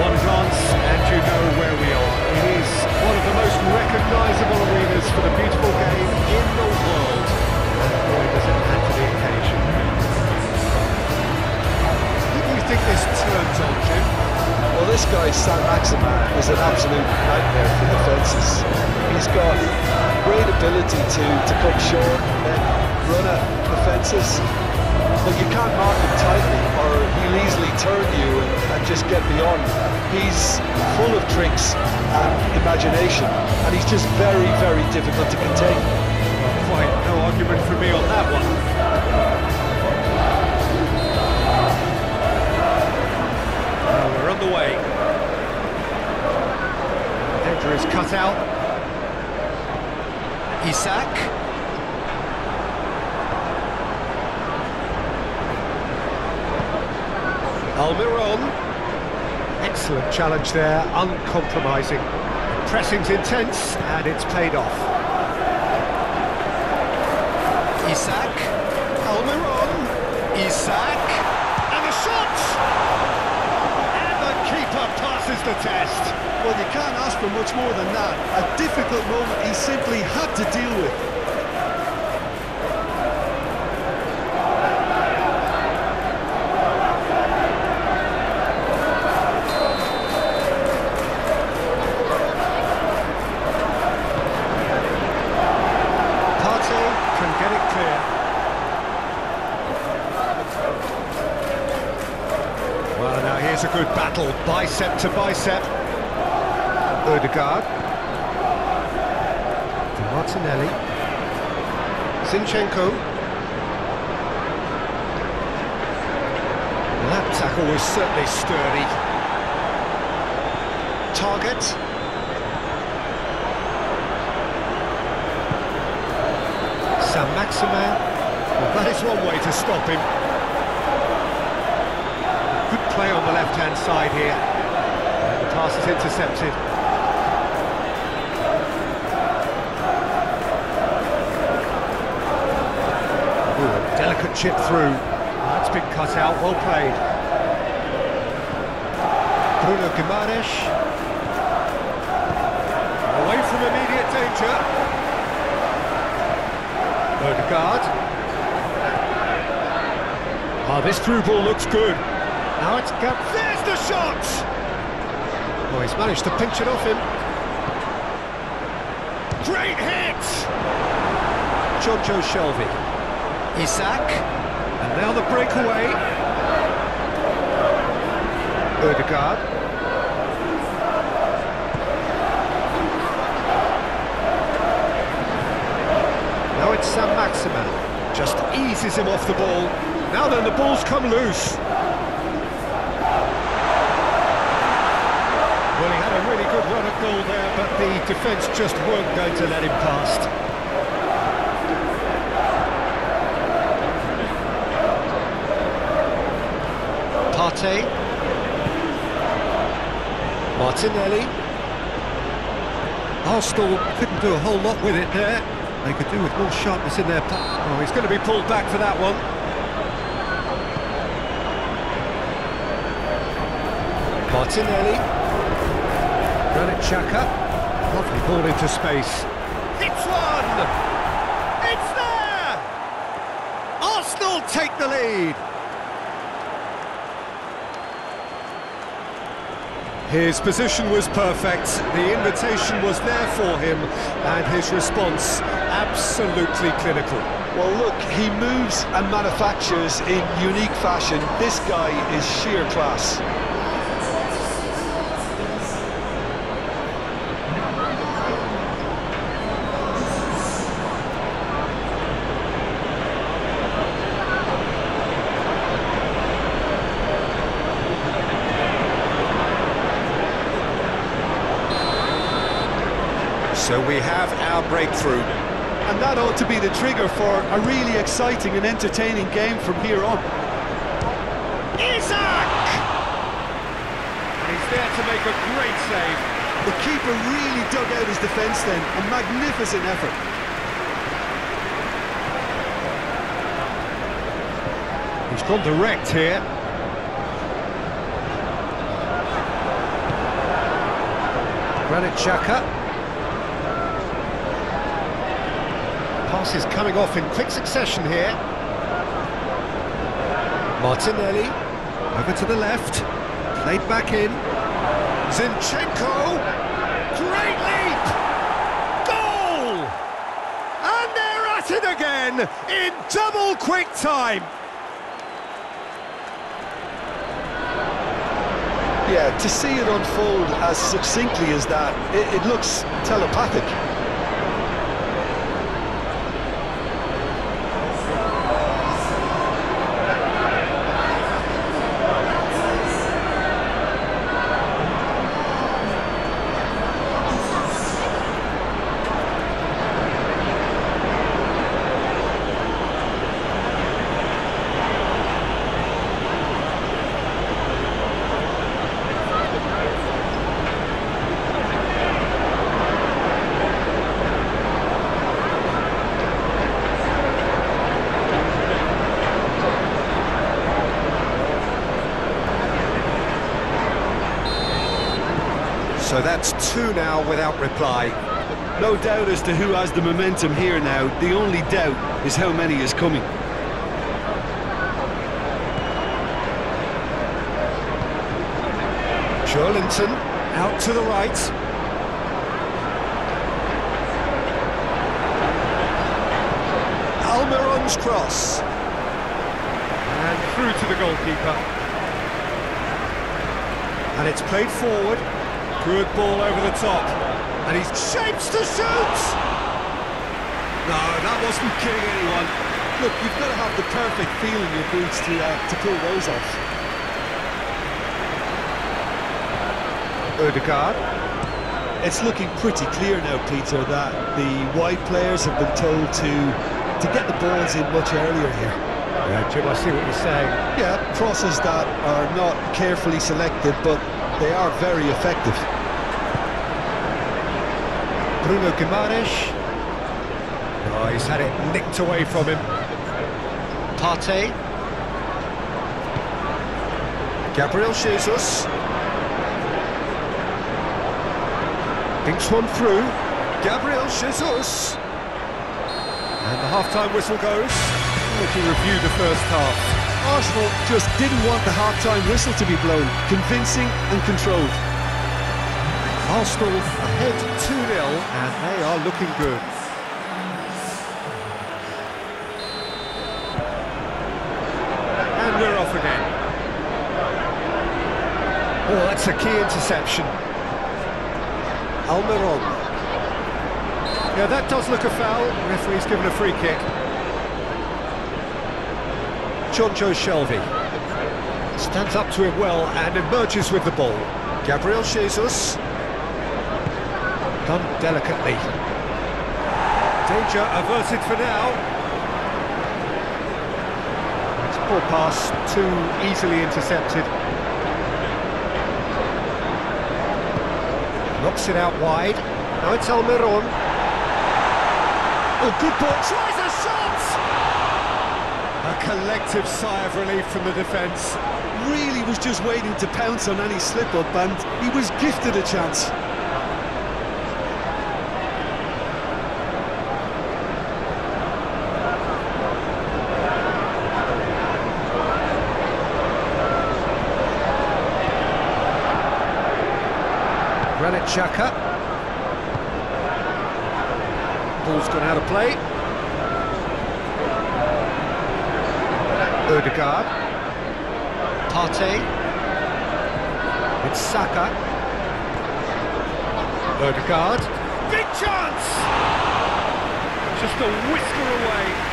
One glance and you know where we are. It is one of the most recognisable arenas for the beautiful game in the world. And boy, does it add to the occasion. Who do you think this turns on, Jim? Well, this guy, Saint-Maximin, is an absolute nightmare for the defences. He's got great ability to, to come short and then run at fences, But you can't mark him tightly or he'll easily turn you and, and just get beyond. He's full of tricks and imagination and he's just very, very difficult to contain. Quite no argument for me on that one. We're on the way. Header is cut out. Isak. Almiron. Excellent challenge there, uncompromising. Pressing's intense, and it's paid off. Isak. Almiron. Isak. And the shot! The test. Well, you can't ask for much more than that. A difficult moment he simply had to deal with. Here's a good battle, bicep to bicep. Odegaard. Martinelli. Zinchenko. That tackle was certainly sturdy. Target. Saint-Maximin. Well, that is one way to stop him on the left-hand side here. The pass is intercepted. Ooh, delicate chip through. That's been cut out, well played. Bruno Guimaraes. Away from immediate danger. Odegaard. Ah, this through ball looks good. Now it's got... There's the shot! Oh, he's managed to pinch it off him. Great hit! Jonjo Shelvey. Isak. And now the breakaway. Odegaard. Now it's Saint-Maximin. Just eases him off the ball. Now then, the ball's come loose. Goal there, but the defence just weren't going to let him past. Partey. Martinelli. Arsenal couldn't do a whole lot with it there. They could do with more sharpness in their... Oh, he's going to be pulled back for that one. Martinelli. Granit Xhaka. Lovely ball into space. It's one! It's there! Arsenal take the lead. His position was perfect, the invitation was there for him, and his response absolutely clinical. Well, look, he moves and manufactures in unique fashion. This guy is sheer class. So we have our breakthrough. And that ought to be the trigger for a really exciting and entertaining game from here on. Isak! He's there to make a great save. The keeper really dug out his defence then. A magnificent effort. He's gone direct here. Granit Xhaka. Pass is coming off in quick succession here. Martinelli, over to the left, played back in. Zinchenko, great leap! Goal! And they're at it again in double quick time. Yeah, to see it unfold as succinctly as that, it, it looks telepathic. So that's two now without reply. No doubt as to who has the momentum here now. The only doubt is how many is coming. Joelinton out to the right. Almiron's cross. And through to the goalkeeper. And it's played forward. Good ball over the top. And he's shapes to shoot! No, that wasn't killing anyone. Look, you've got to have the perfect feel in your boots to, uh, to pull those off. Odegaard. It's looking pretty clear now, Peter, that the wide players have been told to to get the balls in much earlier here. Yeah, Jim, I see what you're saying. Yeah, crosses that are not carefully selected, but they are very effective. Bruno Guimaraes. Oh, he's had it nicked away from him. Partey. Gabriel Jesus. Thinks one through. Gabriel Jesus. And the half-time whistle goes. You review the first half. Arsenal just didn't want the half-time whistle to be blown. Convincing and controlled. Arsenal ahead 2-0 and they are looking good. And we're off again. Oh, that's a key interception. Almiron. Yeah, that does look a foul. Referee's given a free kick. Jonjo Shelvey stands up to him well and emerges with the ball. Gabriel Jesus. Done delicately. Danger averted for now. It's a poor pass, too easily intercepted. Knocks it out wide. Now it's Almiron. Oh, good ball. A collective sigh of relief from the defence. Really was just waiting to pounce on any slip-up, and he was gifted a chance. Granit Xhaka. Ball's gone out of play. Odegaard. Partey. It's Saka. Odegaard. Big chance! Just a whisker away.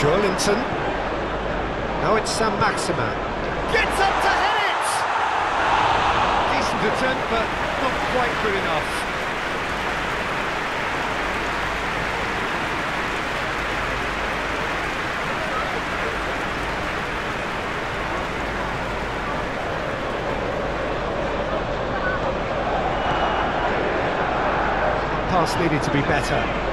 Johansson. Now it's Saint-Maximin. Gets up to hit it! Decent attempt, but not quite good enough. pass needed to be better.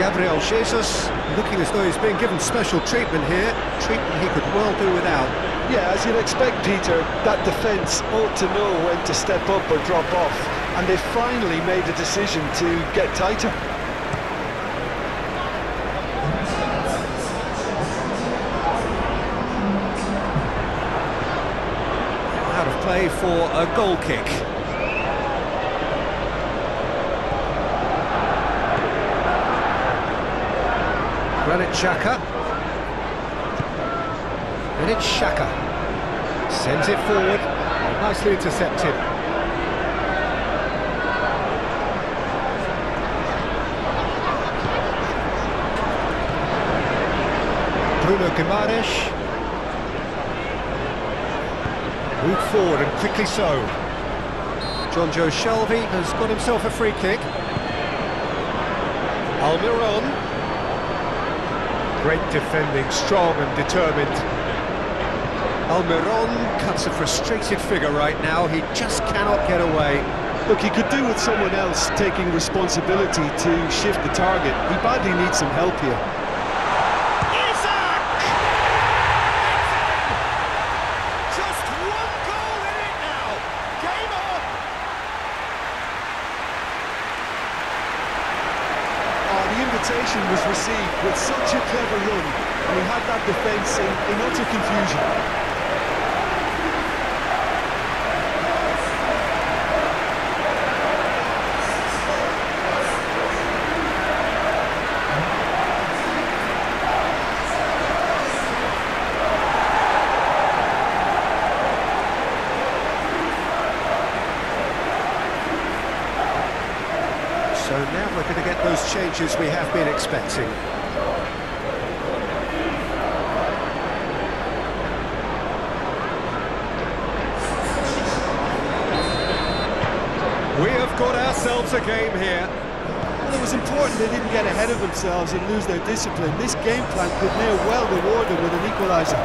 Gabriel Jesus looking as though he's being given special treatment here, treatment he could well do without. Yeah, as you'd expect, Peter, that defence ought to know when to step up or drop off, and they finally made a decision to get tighter. Out of play for a goal kick. Granit Xhaka. And it's Xhaka. Sends it forward. Nicely intercepted. Bruno Guimaraes. Moved forward and quickly so. Jonjo Shelvey has got himself a free kick. Almiron. Great defending, strong and determined. Almiron cuts a frustrated figure right now, he just cannot get away. Look, he could do with someone else taking responsibility to shift the target. He badly needs some help here. Isak! Just one goal in it now. Game on. Oh, the invitation was received with such a clever run, and he had that defence in, in utter confusion. So now we're going to get those changes we have been expecting. We have got ourselves a game here. Well, it was important they didn't get ahead of themselves and lose their discipline. This game plan could now well reward them with an equaliser.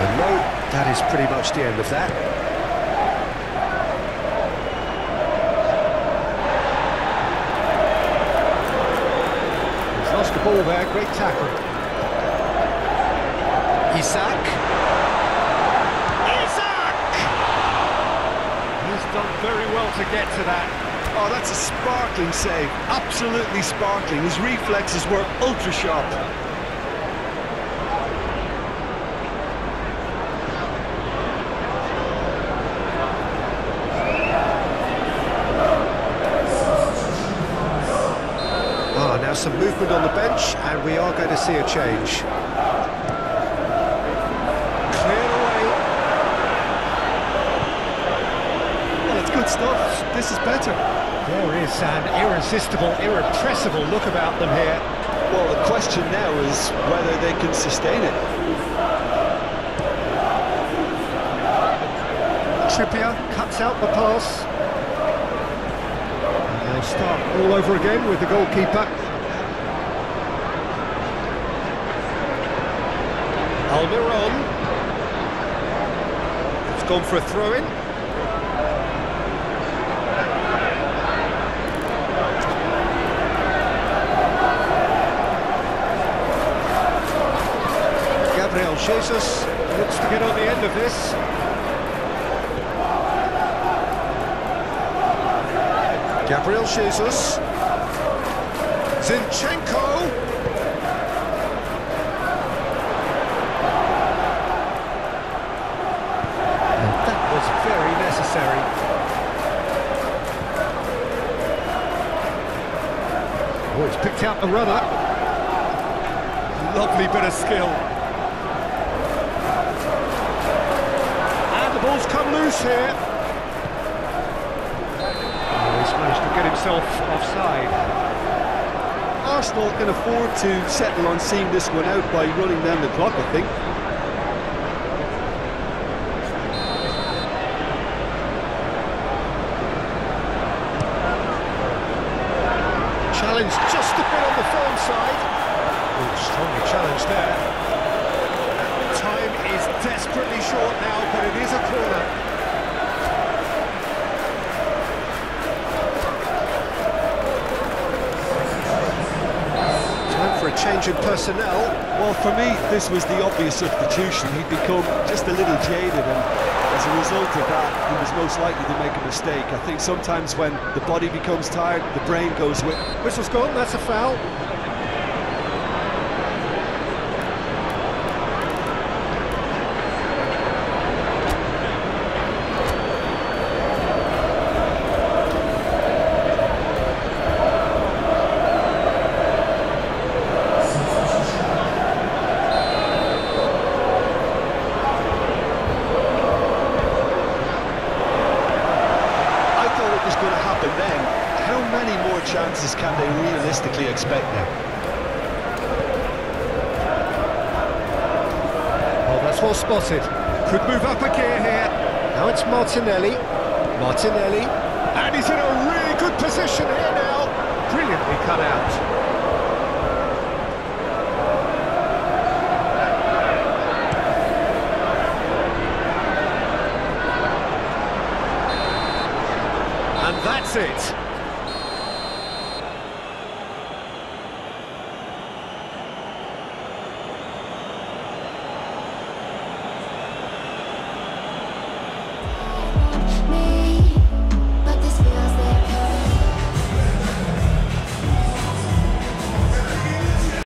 And no, that is pretty much the end of that. He's lost the ball there, great tackle. Isak. Isak! He's done very well to get to that. Oh, that's a sparkling save. Absolutely sparkling. His reflexes were ultra sharp. Ah, now some movement on the bench, and we are going to see a change. Cleared away. Well, it's good stuff. This is better. There is an irresistible, irrepressible look about them here. Well, the question now is whether they can sustain it. Trippier cuts out the pass. And they'll start all over again with the goalkeeper. Almiron. It's gone for a throw-in. Gabriel Jesus looks to get on the end of this. Gabriel Jesus. Zinchenko. And that was very necessary. Oh, he's picked out the runner. Lovely bit of skill. And the ball's come loose here. Oh, he's managed to get himself offside. Arsenal can afford to settle on seeing this one out by running down the clock, I think. Challenge just a bit on the firm side. Oh, strongly challenged there. Time is desperately short now, but it is a corner. for a change in personnel. Well, for me, this was the obvious substitution. He'd become just a little jaded, and as a result of that, he was most likely to make a mistake. I think sometimes when the body becomes tired, the brain goes with. Whistle's gone, that's a foul. Chances can they realistically expect now? Oh, that's well spotted. Could move up a gear here. Now it's Martinelli. Martinelli. And he's in a really good position here now. Brilliantly cut out. And that's it.